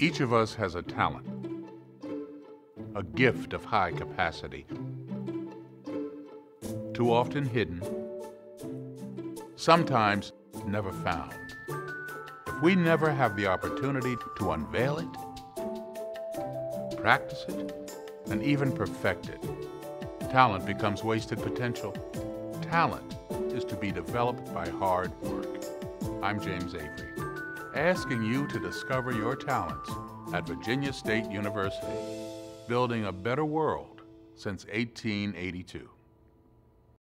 Each of us has a talent, a gift of high capacity, too often hidden, sometimes never found. If we never have the opportunity to unveil it, practice it, and even perfect it, talent becomes wasted potential. Talent is to be developed by hard work. I'm James Avery, asking you to discover your talents at Virginia State University, building a better world since 1882.